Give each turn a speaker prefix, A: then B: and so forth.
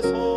A: Oh.